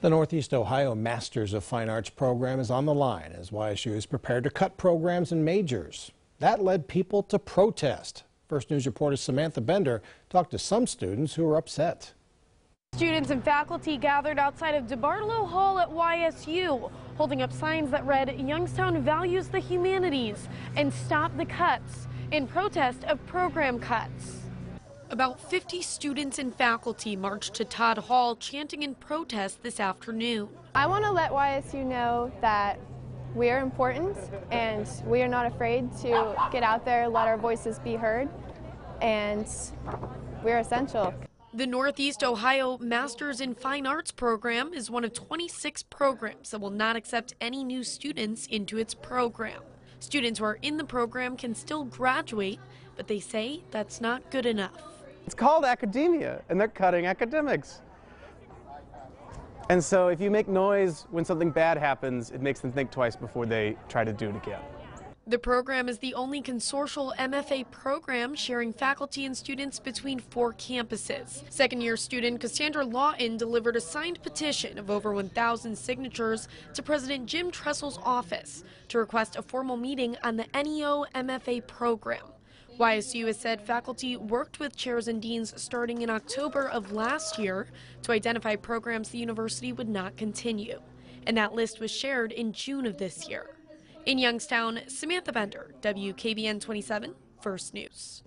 The Northeast Ohio Masters of Fine Arts program is on the line as YSU is prepared to cut programs and majors. That led people to protest. First News reporter Samantha Bender talked to some students who were upset. Students and faculty gathered outside of DeBartolo Hall at YSU, holding up signs that read, Youngstown values the humanities and stop the cuts in protest of program cuts. About 50 students and faculty marched to Tod Hall chanting in protest this afternoon. I want to let YSU know that we are important and we are not afraid to get out there, let our voices be heard, and we're essential. The Northeast Ohio Masters in Fine Arts program is one of 26 programs that will not accept any new students into its program. Students who are in the program can still graduate, but they say that's not good enough. It's called academia, and they're cutting academics. And so if you make noise when something bad happens, it makes them think twice before they try to do it again. The program is the only consortial MFA program sharing faculty and students between four campuses. Second year student Cassandra Lawton delivered a signed petition of over 1,000 signatures to President Jim Tressel's office to request a formal meeting on the NEO MFA program. YSU has said faculty worked with chairs and deans starting in October of last year to identify programs the university would not continue. And that list was shared in June of this year. In Youngstown, Samantha Bender, WKBN 27, First News.